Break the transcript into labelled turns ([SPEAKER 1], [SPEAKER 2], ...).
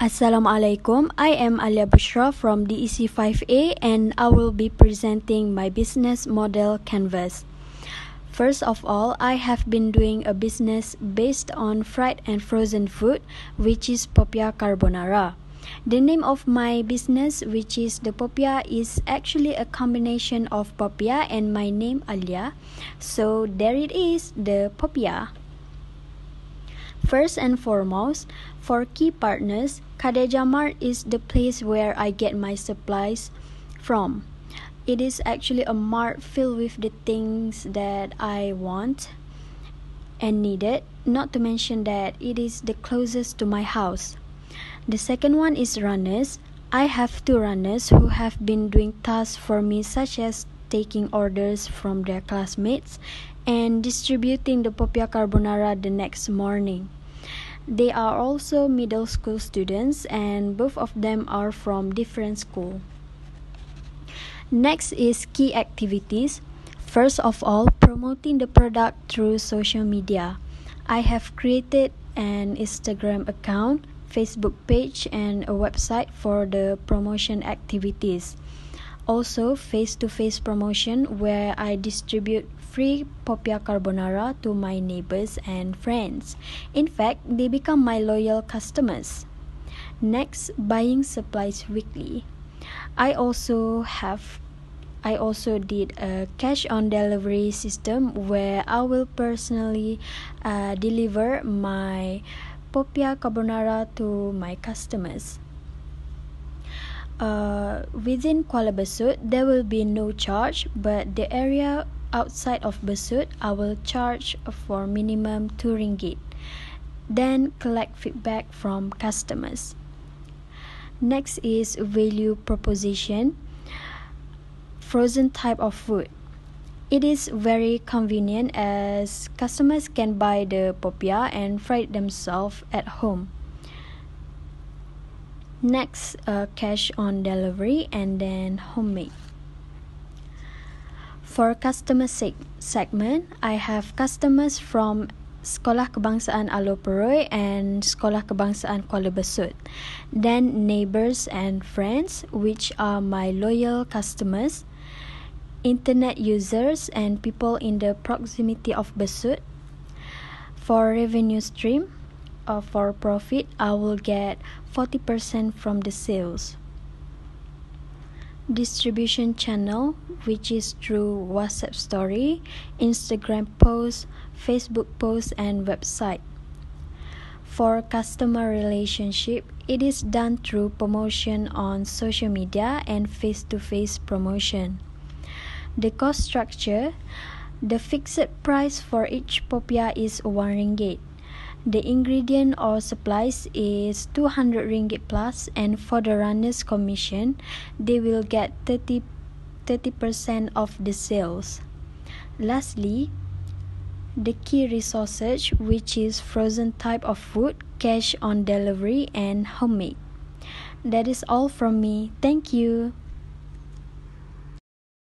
[SPEAKER 1] Assalamualaikum. I am Alyaa Busyra from DEC 5A and I will be presenting my business model canvas. First of all, I have been doing a business based on fried and frozen food, which is Popia Carbonara. The name of my business, which is the Popiyaa, is actually a combination of Popia and my name Alyaa. So there it is, the Popiyaa. First and foremost, for key partners, Kadeja Mart is the place where I get my supplies from. It is actually a mart filled with the things that I want and needed, not to mention that it is the closest to my house. The second one is runners. I have two runners who have been doing tasks for me, such as taking orders from their classmates and distributing the popia carbonara the next morning. They are also middle school students and both of them are from different school. Next is key activities. First of all, promoting the product through social media. I have created an Instagram account, Facebook page and a website for the promotion activities also face-to-face promotion where I distribute free popia carbonara to my neighbors and friends. In fact, they become my loyal customers. Next, buying supplies weekly. I also have I also did a cash on delivery system where I will personally uh, deliver my popia carbonara to my customers. Uh, within Kuala Besut, there will be no charge, but the area outside of Besut, I will charge for minimum 2 ringgit. Then collect feedback from customers. Next is value proposition. Frozen type of food. It is very convenient as customers can buy the popia and fry it themselves at home. Next, uh, cash on delivery and then homemade. For customer seg- segment, I have customers from Sekolah Kebangsaan Alor Peroi and Sekolah Kebangsaan Kuala Besut. Then neighbors and friends, which are my loyal customers. Internet users and people in the proximity of Besut. For revenue stream, for profit, I will get 40% from the sales. Distribution channel, which is through WhatsApp story, Instagram post, Facebook post, and website. For customer relationship, it is done through promotion on social media and face to face promotion. The cost structure the fixed price for each popia is 1 ringgit. The ingredient or supplies is 200 ringgit plus and for the runner's commission, they will get 30 30% of the sales. Lastly, the key resources which is frozen type of food, cash on delivery and homemade. That is all from me. Thank you.